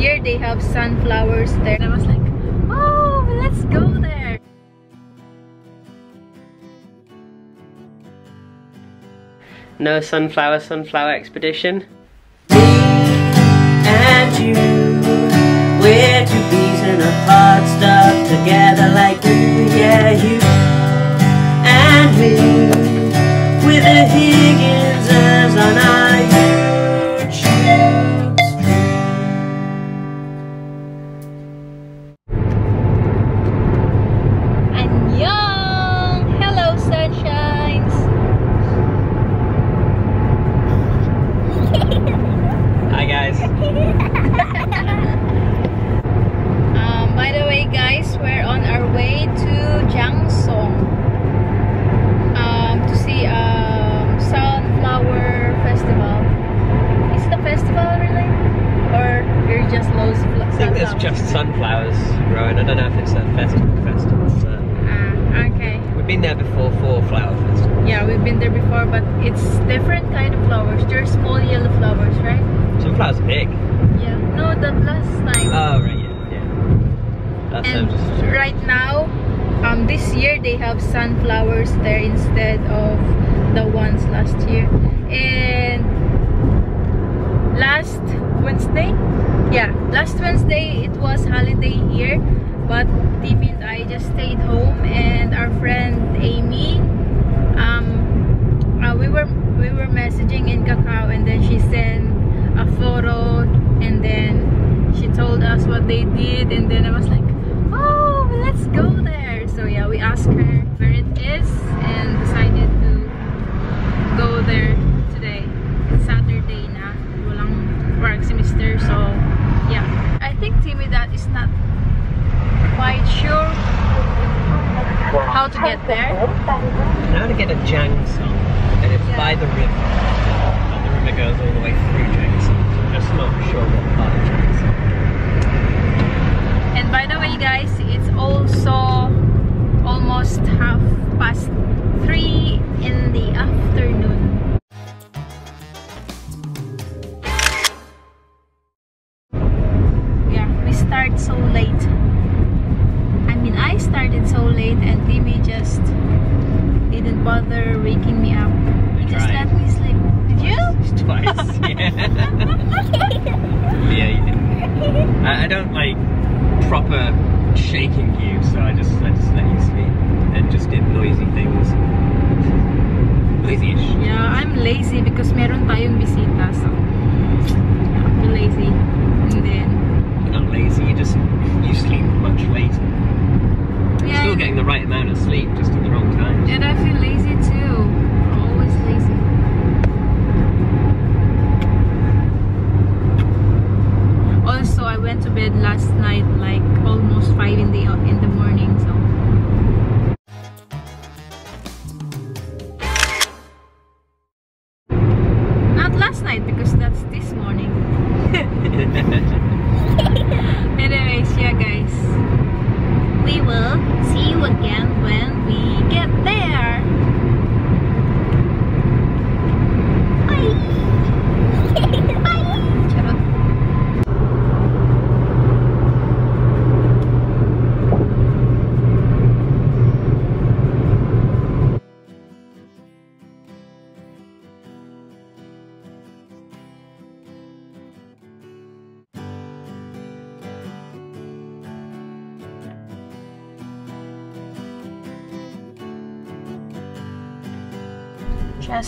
year they have sunflowers there. And I was like, oh, let's go there. No sunflower, sunflower expedition. and you. We're two peas in a pod stuck together like glue, yeah, you and me. With the Higginses of I think there's just sunflowers growing. I don't know if it's a festival festival. So. Ah, okay. We've been there before for flower festival. Yeah, we've been there before, but it's different kind of flowers. They're small yellow flowers, right? Sunflowers are big. Yeah. No, that last time. Oh right, yeah, yeah. And just right now um this year they have sunflowers there instead of the ones last year and last wednesday yeah last wednesday it was holiday here but Timmy and I just stayed home and our friend Amy um uh, we were we were messaging in Kakao and then she sent a photo and then she told us what they did and then I was like oh let's go there. So yeah we asked her where it is and decided to go there today it's Saturday na walang work semester so yeah I think Timmy that is not quite sure how to get there now to get a Jangseong, and it's Yeah. by the river. And the river goes all the way through I'm just not sure what part of Jangseong. And by the way, guys, it's also almost half past three in the afternoon. Yeah, we start so late. I mean, I started so late, and Timmy just didn't bother waking me up. He just let me sleep. Did you? Twice, yeah. yeah, you didn't. I, I don't like proper shaking you, so I just I just let you sleep and just did noisy things. Noisy-ish. Yeah, I'm lazy because meron tayong bisita, so yeah, I'm lazy. Because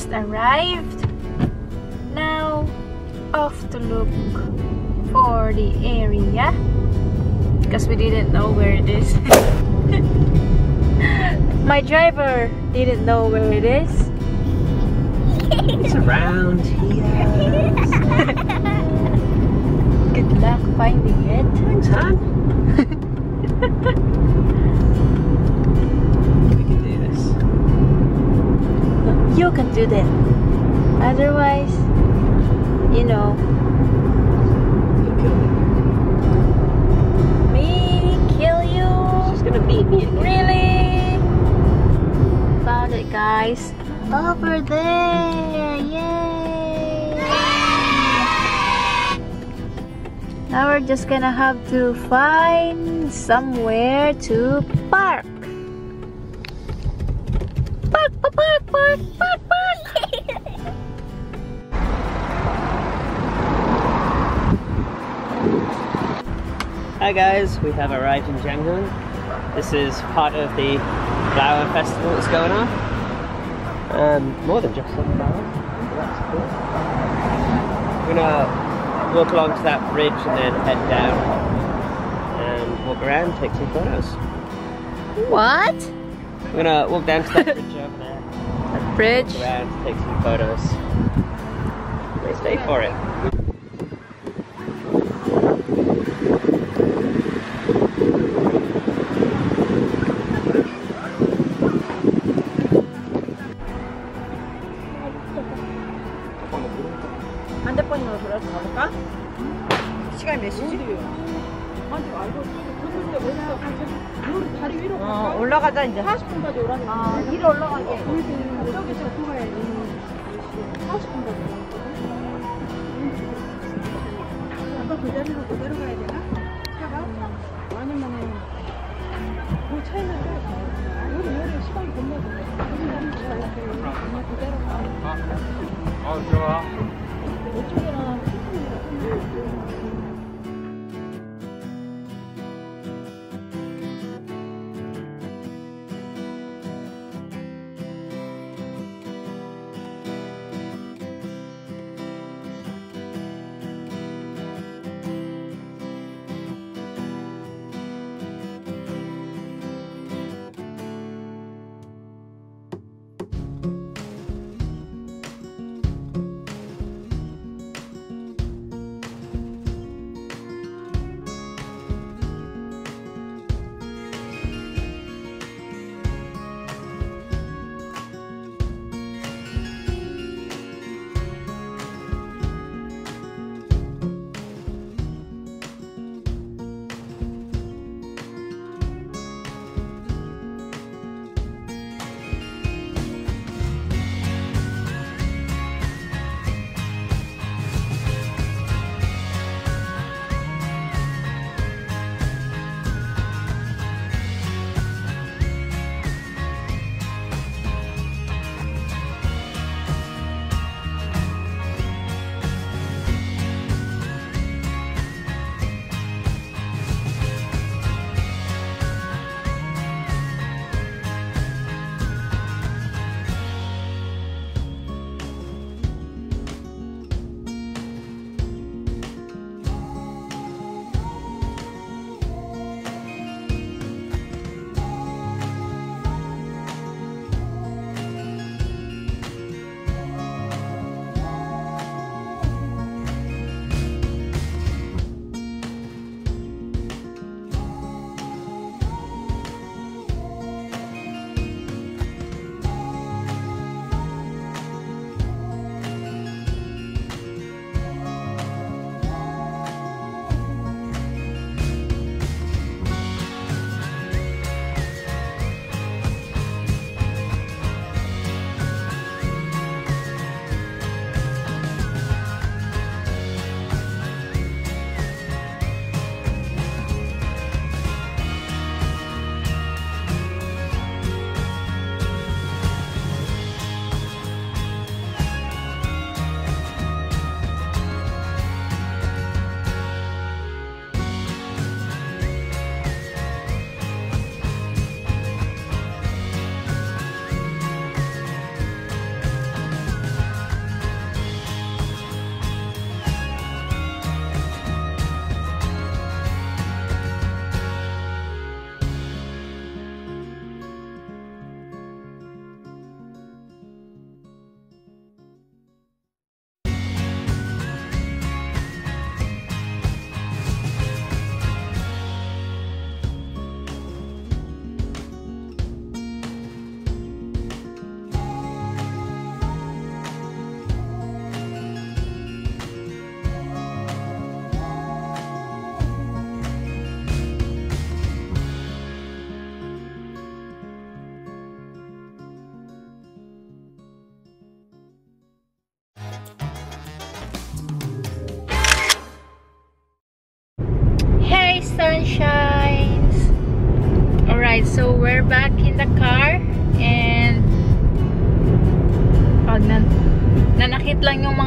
Just arrived. Now off to look for the area because we didn't know where it is. My driver didn't know where it is. it's around here. Good luck finding it. Thanks, hon. do that. Otherwise, you know, kill me. kill you. She's gonna beat me again. Really? Found it, guys. Over there. Yay! Now we're just gonna have to find somewhere to park. Park, park, park, park, park, park. Hi guys, we have arrived in Jiangnan. This is part of the flower festival that's going on. Um, more than just some flowers. That's cool. We're gonna walk along to that bridge and then head down and walk around, take some photos. What? We're gonna walk down to that bridge over there, That Bridge. walk around, take some photos. Let's stay for it. 몇 시지? 어, 올라가자 이제. 40분까지 오라니까 아, 위로 올라가게. 저기 저 가야지 40분까지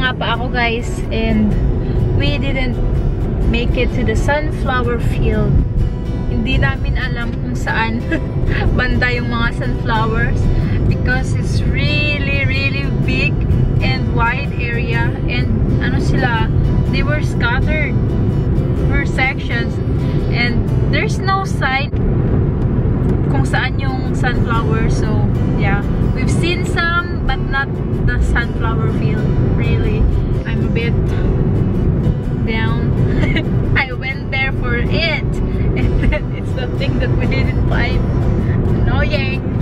lang yung mga paa ko guys and we didn't make it to the sunflower field. Hindi namin alam kung saan banda yung mga sunflowers because it's really really big and wide area and ano sila they were scattered per sections and there's no sign kung saan yung sunflower so yeah we've seen some but not the sunflower field really. I'm a bit down. I went there for it and then it's the thing that we didn't find. Annoying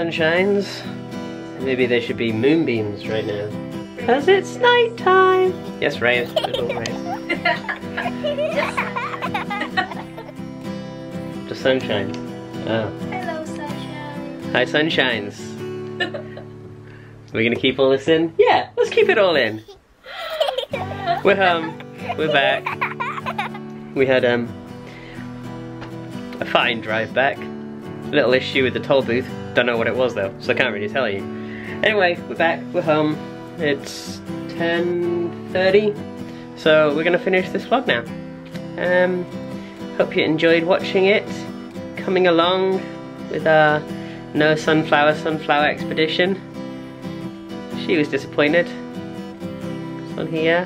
sunshines. Maybe there should be moonbeams right now. Cause it's night time. Yes, Ray. the sunshine. Oh. Hello, sunshine. Hi, sunshines. We're gonna keep all this in? Yeah, let's keep it all in. We're home. We're back. We had um a fine drive back. A Little issue with the toll booth. Don't know what it was though, so I can't really tell you. Anyway, we're back. We're home. It's 10:30, so we're gonna finish this vlog now. Um, hope you enjoyed watching it. Coming along with our no sunflower sunflower expedition. She was disappointed. This one here.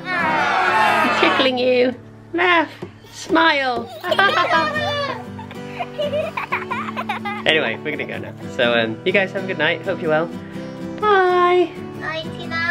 Tickling you. Laugh. Smile. anyway, we're gonna go now. So um, you guys have a good night. Hope you're well. Bye. Nighty night.